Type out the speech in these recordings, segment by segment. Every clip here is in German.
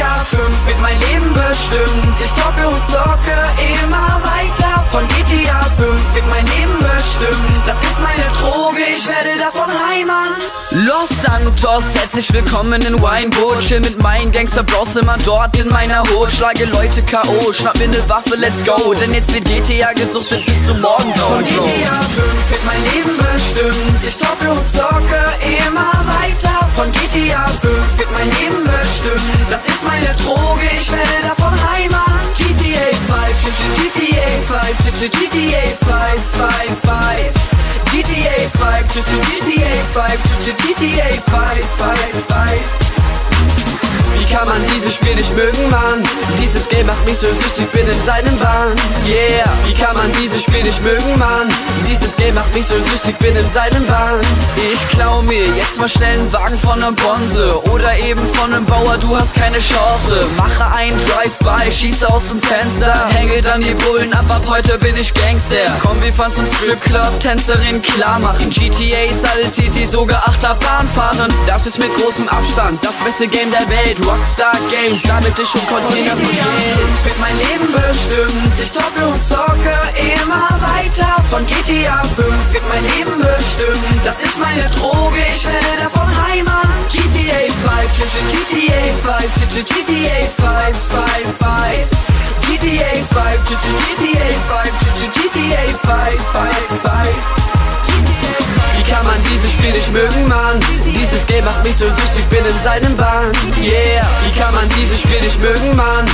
GTA 5 wird mein Leben bestimmt. Ich zocke und zocke immer weiter. Von GTA 5 wird mein Leben bestimmt. Das ist meine Droge, ich werde davon heimern. Los Santos, herzlich willkommen in Wineboot Chill mit meinen Gangster-Bros immer dort in meiner Hut Schlage Leute K.O., schnapp mir ne Waffe, let's go Denn jetzt wird GTA gesuchtet bis zum Morgen Von GTA 5 wird mein Leben bestimmt. Ich zocke und zocke immer weiter. Von GTA 5 wird mein Leben bestimmt. Das ist meine Droge, ich werde davon heimern. GTA 5, GTA 5, GTA 5, 5, 5. GTA 5, GTA 5, GTA 5, 5, 5. Wie kann man dieses Spiel nicht mögen, Mann? Dieses Game macht mich so süchtig, bin in seinem Bahn Yeah, kann man dieses Spiel nicht mögen, Mann? Dieses Game macht mich so süchtig, bin in seinem Bahn Ich klau mir jetzt mal schnell einen Wagen von nem Bonze Oder eben von nem Bauer, du hast keine Chance. Mache einen Drive-By, schieße aus dem Fenster Hänge dann die Bullen ab, ab heute bin ich Gangster. Komm, wir fahren zum Stripclub, Tänzerin klar machen. GTA ist alles easy, sogar Achterbahn fahren. Das ist mit großem Abstand das beste Game der Welt. Rockstar Games, damit ich schon GTA vergeht 5 wird mein Leben bestimmt. Ich zocke und zocke immer weiter. Von GTA 5 wird mein Leben bestimmt. Das ist meine Droge, ich werde davon heimern. GTA 5, GTA 5, GTA 5, 5, 5. GTA 5, GTA 5, GTA 5, 5, 5. Wie kann man dieses Spiel nicht mögen, Mann? Dieses Game macht mich so süchtig, bin in seinem Bahn Yeah, wie kann man dieses Spiel nicht mögen, Mann?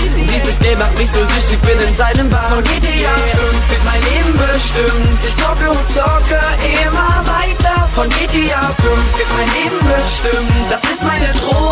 Game macht mich so süchtig, bin in seinem Bahn Von GTA 5 wird mein Leben bestimmt. Ich zocke und zocke immer weiter. Von GTA 5 wird mein Leben bestimmt. Das ist meine Droge,